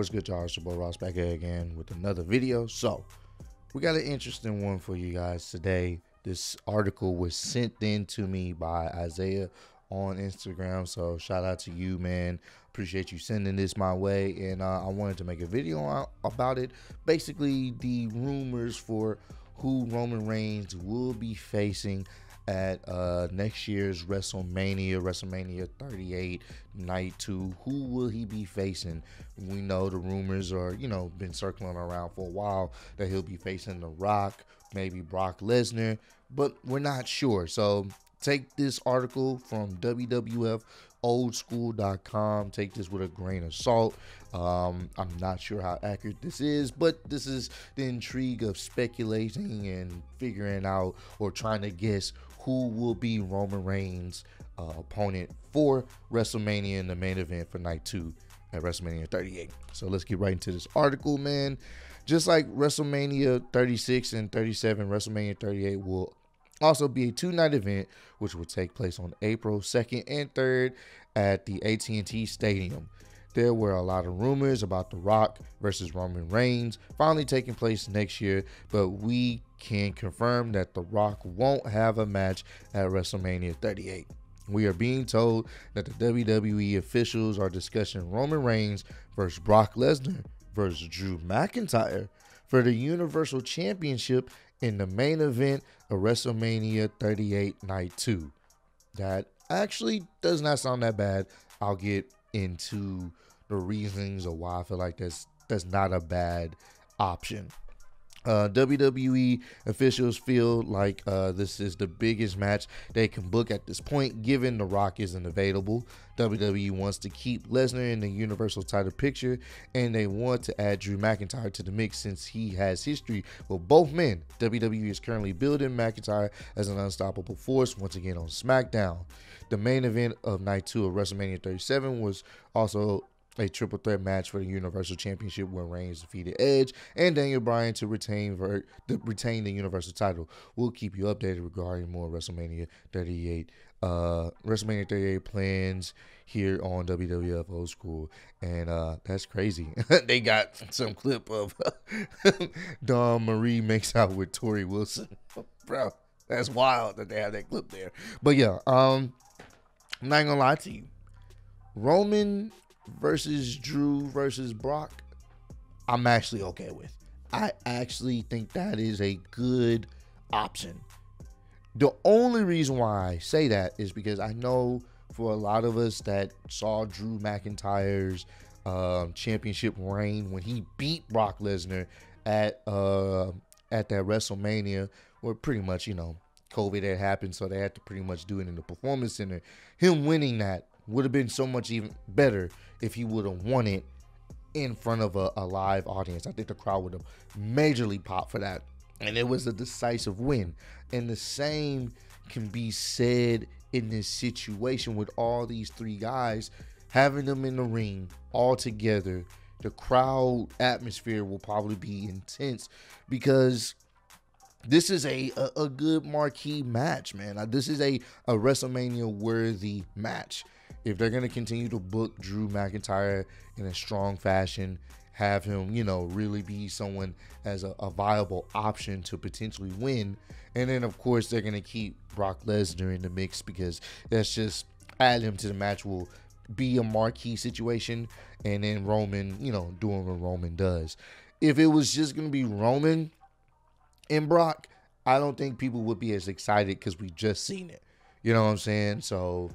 What's good, y'all? It's your boy Ross back here again with another video. So, we got an interesting one for you guys today. This article was sent in to me by Isaiah on Instagram. So, shout out to you, man. Appreciate you sending this my way. And uh, I wanted to make a video about it. Basically, the rumors for who Roman Reigns will be facing at uh, next year's WrestleMania, WrestleMania 38, Night 2. Who will he be facing? We know the rumors are, you know, been circling around for a while that he'll be facing The Rock, maybe Brock Lesnar, but we're not sure. So take this article from WWF oldschool.com. Take this with a grain of salt. Um, I'm not sure how accurate this is, but this is the intrigue of speculating and figuring out or trying to guess who will be Roman Reigns' uh, opponent for WrestleMania in the main event for night two at WrestleMania 38. So let's get right into this article, man. Just like WrestleMania 36 and 37, WrestleMania 38 will also be a two-night event which will take place on April 2nd and 3rd at the AT&T Stadium. There were a lot of rumors about The Rock versus Roman Reigns finally taking place next year, but we can confirm that The Rock won't have a match at WrestleMania 38. We are being told that the WWE officials are discussing Roman Reigns versus Brock Lesnar versus Drew McIntyre for the Universal Championship in the main event of WrestleMania 38 Night 2. That actually does not sound that bad. I'll get into the reasons of why I feel like that's that's not a bad option. Uh, WWE officials feel like uh, this is the biggest match they can book at this point, given The Rock isn't available. WWE wants to keep Lesnar in the Universal title picture, and they want to add Drew McIntyre to the mix since he has history with both men. WWE is currently building McIntyre as an unstoppable force once again on SmackDown. The main event of night two of WrestleMania 37 was also a triple threat match for the Universal Championship where Reigns defeated Edge and Daniel Bryan to retain ver- the, retain the Universal title. We'll keep you updated regarding more WrestleMania 38. Uh, WrestleMania 38 plans here on WWF Old School, and uh, that's crazy. they got some clip of Dawn Marie makes out with Torrie Wilson, bro. That's wild that they have that clip there. But yeah, um, I'm not gonna lie to you. Roman versus Drew versus Brock, I'm actually okay with. I actually think that is a good option. The only reason why I say that is because I know for a lot of us that saw Drew McIntyre's um, championship reign when he beat Brock Lesnar at uh, at that WrestleMania, where pretty much you know COVID had happened, so they had to pretty much do it in the Performance Center. Him winning that would have been so much even better if he would have won it in front of a, a live audience. I think the crowd would have majorly popped for that. And it was a decisive win. And the same can be said in this situation with all these three guys, having them in the ring all together. The crowd atmosphere will probably be intense because this is a, a, a good marquee match, man. This is a, a WrestleMania worthy match if they're going to continue to book Drew McIntyre in a strong fashion, have him, you know, really be someone as a, a viable option to potentially win. And then, of course, they're going to keep Brock Lesnar in the mix because that's just add him to the match will be a marquee situation. And then Roman, you know, doing what Roman does. If it was just going to be Roman and Brock, I don't think people would be as excited because we just seen it. You know what I'm saying? So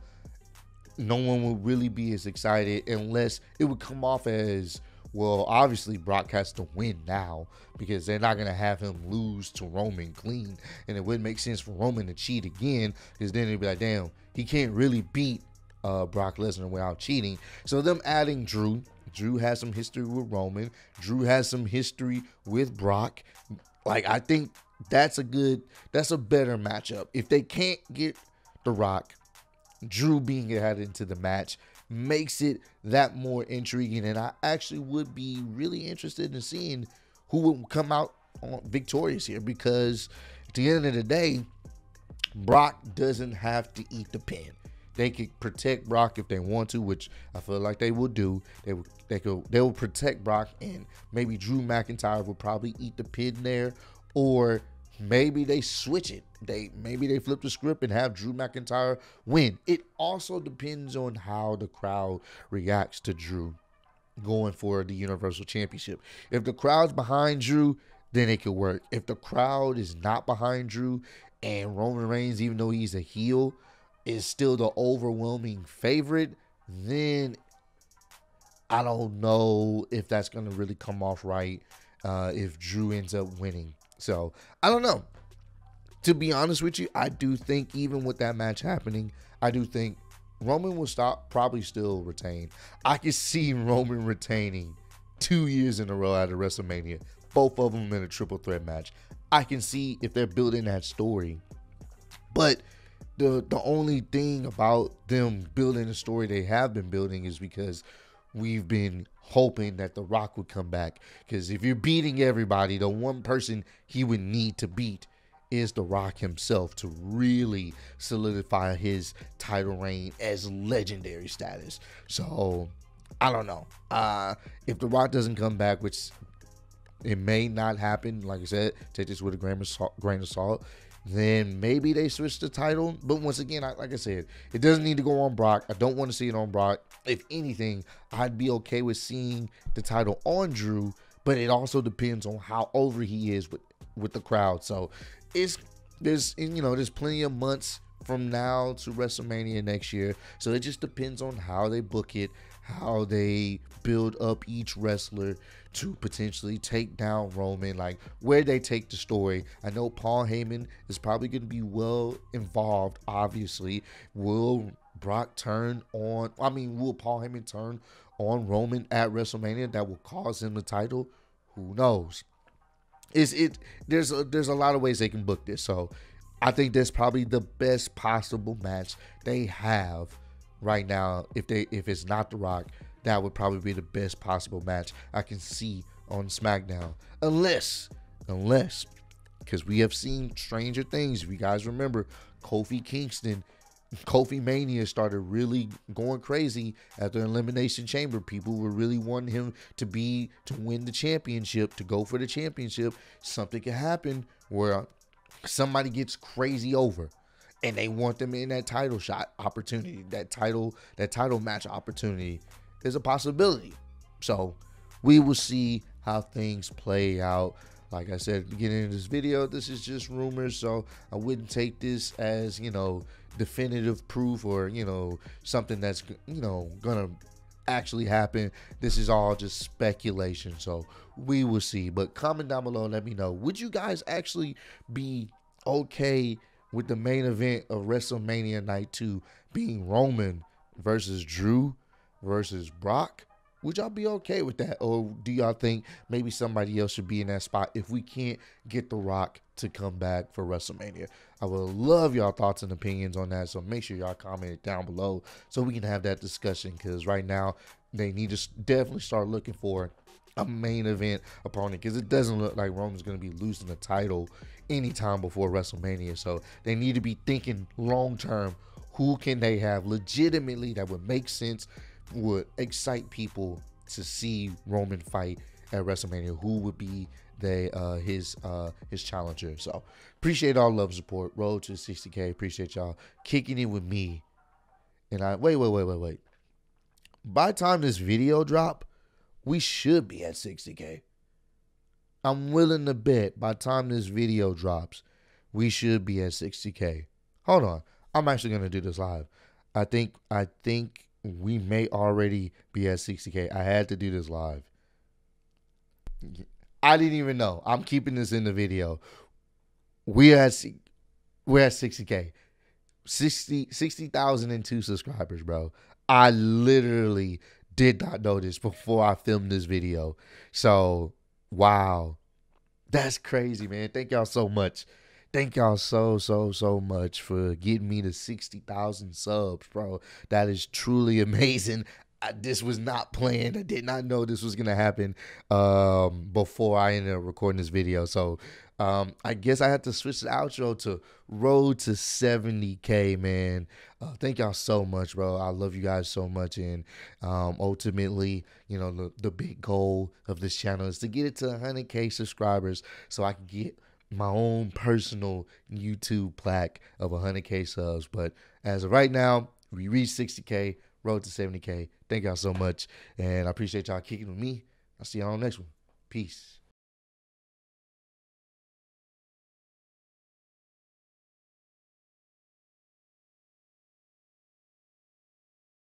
no one would really be as excited unless it would come off as well, obviously Brock has to win now because they're not going to have him lose to Roman clean. And it wouldn't make sense for Roman to cheat again because then it'd be like, damn, he can't really beat uh, Brock Lesnar without cheating. So them adding Drew, Drew has some history with Roman. Drew has some history with Brock. Like, I think that's a good, that's a better matchup. If they can't get The Rock, Drew being added into the match makes it that more intriguing. And I actually would be really interested in seeing who would come out victorious here because at the end of the day, Brock doesn't have to eat the pin. they could protect Brock if they want to, which I feel like they will do. They will, they could they will protect Brock, and maybe Drew McIntyre will probably eat the pin there, or maybe they switch it. They maybe they flip the script and have Drew McIntyre win. It also depends on how the crowd reacts to Drew going for the Universal Championship. If the crowd's behind Drew, then it could work. If the crowd is not behind Drew and Roman Reigns, even though he's a heel, is still the overwhelming favorite, then I don't know if that's going to really come off right uh, if Drew ends up winning. So I don't know. To be honest with you, I do think even with that match happening, I do think Roman will stop probably still retain. I can see Roman retaining two years in a row out of WrestleMania, both of them in a triple threat match. I can see if they're building that story. But the the only thing about them building the story they have been building is because we've been hoping that The Rock would come back. Because if you're beating everybody, the one person he would need to beat is The Rock himself to really solidify his title reign as legendary status. So I don't know. Uh, if The Rock doesn't come back, which it may not happen, like I said, take this with a grain of salt. Grain of salt then maybe they switch the title. But once again, I, like I said, it doesn't need to go on Brock. I don't want to see it on Brock. If anything, I'd be okay with seeing the title on Drew, but it also depends on how over he is with with the crowd. So it's there's you know there's plenty of months from now to WrestleMania next year. So it just depends on how they book it, how they build up each wrestler to potentially take down Roman, like where they take the story. I know Paul Heyman is probably going to be well involved, obviously. Will Brock turn on, I mean, will Paul Heyman turn on Roman at WrestleMania that will cause him the title? Who knows? Is it there's a, there's a lot of ways they can book this. So I think that's probably the best possible match they have right now. If they if it's not The Rock, that would probably be the best possible match I can see on SmackDown. Unless, unless, because we have seen stranger things. If you guys remember, Kofi Kingston, Kofi Mania started really going crazy at the Elimination Chamber. People were really wanting him to be to win the championship, to go for the championship. Something could happen where somebody gets crazy over and they want them in that title shot opportunity, that title, that title match opportunity is a possibility. So we will see how things play out. Like I said at the beginning of this video, this is just rumors, so I wouldn't take this as, you know, definitive proof or, you know, something that's, you know, gonna actually happen. This is all just speculation, so we will see. But comment down below, let me know. Would you guys actually be okay with the main event of WrestleMania Night 2 being Roman versus Drew versus Brock? Would y'all be okay with that? Or do y'all think maybe somebody else should be in that spot if we can't get The Rock to come back for WrestleMania? I would love y'all thoughts and opinions on that. So make sure y'all comment it down below so we can have that discussion. Because right now, they need to definitely start looking for a main event opponent because it doesn't look like Roman's going to be losing the title anytime before WrestleMania. So they need to be thinking long term. Who can they have legitimately that would make sense, would excite people to see Roman fight at WrestleMania? Who would be they uh, his uh, his challenger? So appreciate all love support. Road to 60k. Appreciate y'all kicking it with me. And I wait, wait, wait, wait, wait. By time this video drop, we should be at 60K. I'm willing to bet by time this video drops, we should be at 60K. Hold on. I'm actually gonna do this live. I think I think we may already be at 60K. I had to do this live. I didn't even know. I'm keeping this in the video. We're at we're at 60K. 60 60,002 subscribers, bro. I literally did not know this before I filmed this video. So, wow. That's crazy, man. Thank y'all so much. Thank y'all so, so, so much for getting me to 60,000 subs, bro. That is truly amazing. I, this was not planned. I did not know this was gonna happen um, before I ended up recording this video. So um, I guess I had to switch the outro to road to 70k, man. Uh, thank y'all so much, bro. I love you guys so much, and um, ultimately, you know, the, the big goal of this channel is to get it to 100k subscribers, so I can get my own personal YouTube plaque of 100k subs. But as of right now, we reached 60k, road to 70k. Thank y'all so much, and I appreciate y'all kicking with me. I'll see y'all on the next one. Peace.